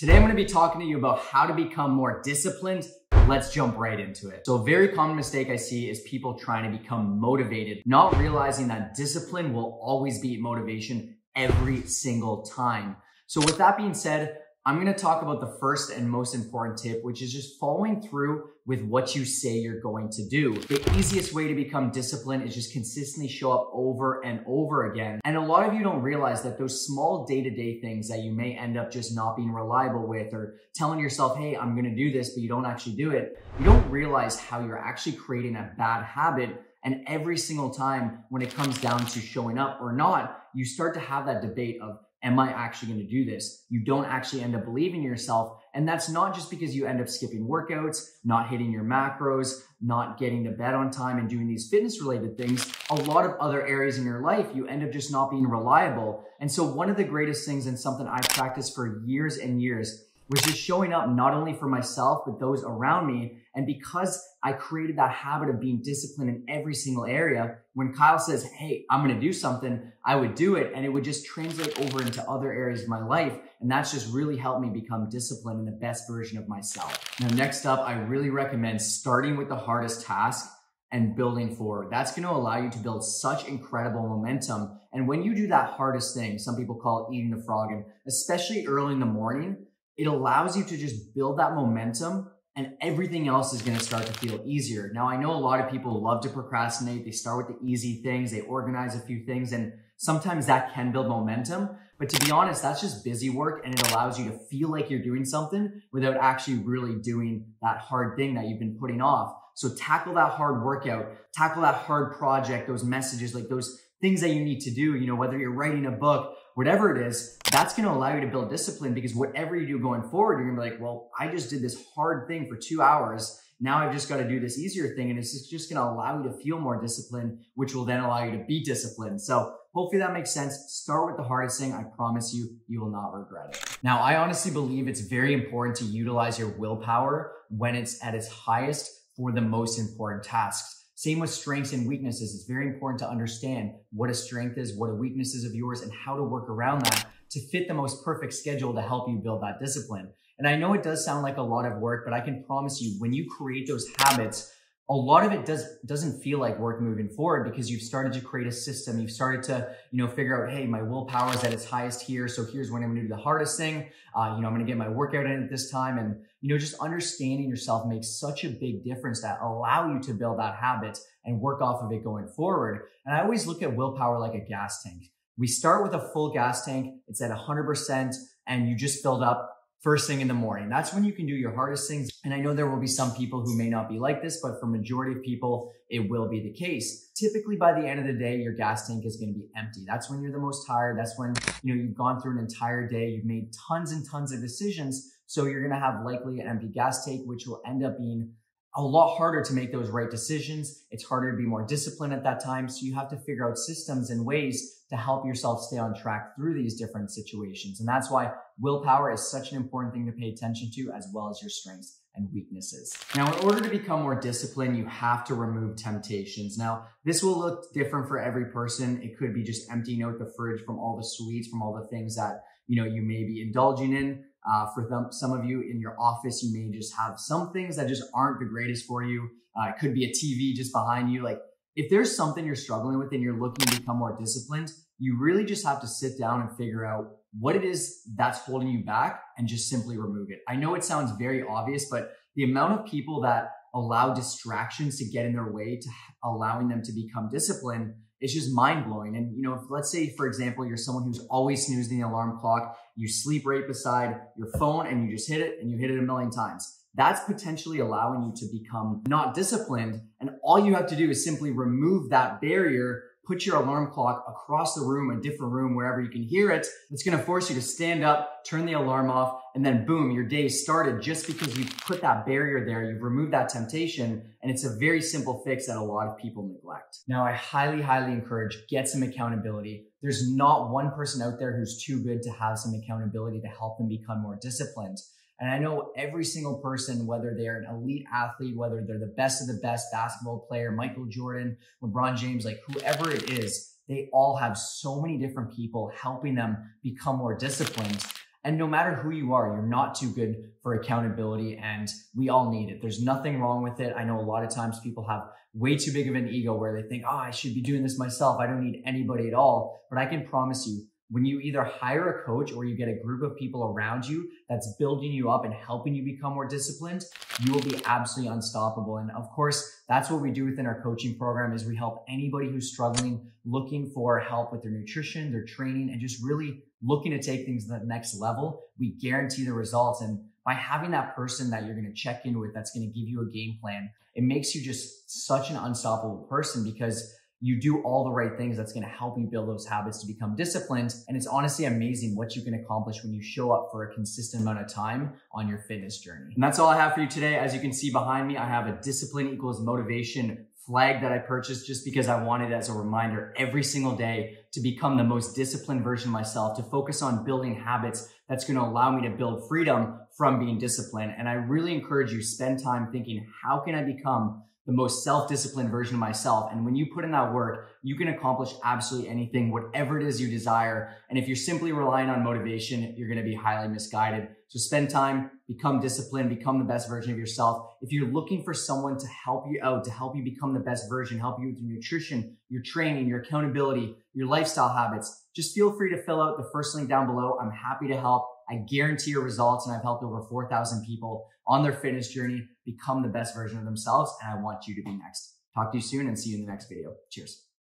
Today I'm going to be talking to you about how to become more disciplined. Let's jump right into it. So a very common mistake I see is people trying to become motivated, not realizing that discipline will always beat motivation every single time. So with that being said, I'm going to talk about the first and most important tip, which is just following through with what you say you're going to do. The easiest way to become disciplined is just consistently show up over and over again. And a lot of you don't realize that those small day-to-day things that you may end up just not being reliable with or telling yourself, hey, I'm going to do this, but you don't actually do it. You don't realize how you're actually creating a bad habit and every single time when it comes down to showing up or not, you start to have that debate of, am I actually going to do this? You don't actually end up believing yourself. And that's not just because you end up skipping workouts, not hitting your macros, not getting to bed on time and doing these fitness related things. A lot of other areas in your life, you end up just not being reliable. And so one of the greatest things and something I've practiced for years and years was just showing up not only for myself, but those around me. And because I created that habit of being disciplined in every single area, when Kyle says, Hey, I'm going to do something, I would do it. And it would just translate over into other areas of my life. And that's just really helped me become disciplined and the best version of myself. Now, next up, I really recommend starting with the hardest task and building forward. That's going to allow you to build such incredible momentum. And when you do that hardest thing, some people call it eating the frog, and especially early in the morning, it allows you to just build that momentum and everything else is going to start to feel easier. Now, I know a lot of people love to procrastinate. They start with the easy things. They organize a few things and sometimes that can build momentum. But to be honest, that's just busy work and it allows you to feel like you're doing something without actually really doing that hard thing that you've been putting off. So tackle that hard workout, tackle that hard project, those messages, like those things that you need to do, you know, whether you're writing a book, whatever it is, that's going to allow you to build discipline because whatever you do going forward, you're going to be like, well, I just did this hard thing for two hours. Now I've just got to do this easier thing. And it's just going to allow you to feel more disciplined, which will then allow you to be disciplined. So hopefully that makes sense. Start with the hardest thing. I promise you, you will not regret it. Now, I honestly believe it's very important to utilize your willpower when it's at its highest for the most important tasks. Same with strengths and weaknesses. It's very important to understand what a strength is, what a weakness is of yours, and how to work around that to fit the most perfect schedule to help you build that discipline. And I know it does sound like a lot of work, but I can promise you when you create those habits, a lot of it does doesn't feel like work moving forward because you've started to create a system. You've started to you know figure out, hey, my willpower is at its highest here, so here's when I'm going to do the hardest thing. Uh, you know, I'm going to get my workout in at this time, and you know, just understanding yourself makes such a big difference that allow you to build that habit and work off of it going forward. And I always look at willpower like a gas tank. We start with a full gas tank; it's at 100%, and you just build up first thing in the morning. That's when you can do your hardest things. And I know there will be some people who may not be like this, but for majority of people, it will be the case. Typically by the end of the day, your gas tank is going to be empty. That's when you're the most tired. That's when, you know, you've gone through an entire day. You've made tons and tons of decisions. So you're going to have likely an empty gas tank, which will end up being a lot harder to make those right decisions. It's harder to be more disciplined at that time. So you have to figure out systems and ways to help yourself stay on track through these different situations. And that's why willpower is such an important thing to pay attention to as well as your strengths and weaknesses. Now, in order to become more disciplined, you have to remove temptations. Now, this will look different for every person. It could be just emptying out the fridge from all the sweets, from all the things that, you know, you may be indulging in. Uh, for them, some of you in your office, you may just have some things that just aren't the greatest for you. Uh, it could be a TV just behind you. Like if there's something you're struggling with and you're looking to become more disciplined, you really just have to sit down and figure out what it is that's holding you back and just simply remove it. I know it sounds very obvious, but the amount of people that allow distractions to get in their way to allowing them to become disciplined it's just mind blowing. And, you know, if let's say, for example, you're someone who's always snoozing the alarm clock, you sleep right beside your phone and you just hit it and you hit it a million times. That's potentially allowing you to become not disciplined. And all you have to do is simply remove that barrier put your alarm clock across the room, a different room, wherever you can hear it. It's going to force you to stand up, turn the alarm off, and then boom, your day started just because you put that barrier there. You've removed that temptation. And it's a very simple fix that a lot of people neglect. Now, I highly, highly encourage get some accountability. There's not one person out there who's too good to have some accountability to help them become more disciplined. And I know every single person, whether they're an elite athlete, whether they're the best of the best basketball player, Michael Jordan, LeBron James, like whoever it is, they all have so many different people helping them become more disciplined. And no matter who you are, you're not too good for accountability and we all need it. There's nothing wrong with it. I know a lot of times people have way too big of an ego where they think, oh, I should be doing this myself. I don't need anybody at all. But I can promise you, when you either hire a coach or you get a group of people around you that's building you up and helping you become more disciplined, you will be absolutely unstoppable. And of course, that's what we do within our coaching program is we help anybody who's struggling, looking for help with their nutrition, their training, and just really looking to take things to the next level. We guarantee the results. And by having that person that you're going to check in with, that's going to give you a game plan, it makes you just such an unstoppable person because you do all the right things that's going to help you build those habits to become disciplined. And it's honestly amazing what you can accomplish when you show up for a consistent amount of time on your fitness journey. And that's all I have for you today. As you can see behind me, I have a discipline equals motivation flag that I purchased just because I wanted as a reminder every single day to become the most disciplined version of myself, to focus on building habits that's going to allow me to build freedom from being disciplined. And I really encourage you spend time thinking, how can I become the most self-disciplined version of myself. And when you put in that work, you can accomplish absolutely anything, whatever it is you desire. And if you're simply relying on motivation, you're going to be highly misguided. So spend time, become disciplined, become the best version of yourself. If you're looking for someone to help you out, to help you become the best version, help you with your nutrition, your training, your accountability, your lifestyle habits, just feel free to fill out the first link down below. I'm happy to help. I guarantee your results and I've helped over 4,000 people on their fitness journey become the best version of themselves. And I want you to be next. Talk to you soon and see you in the next video. Cheers.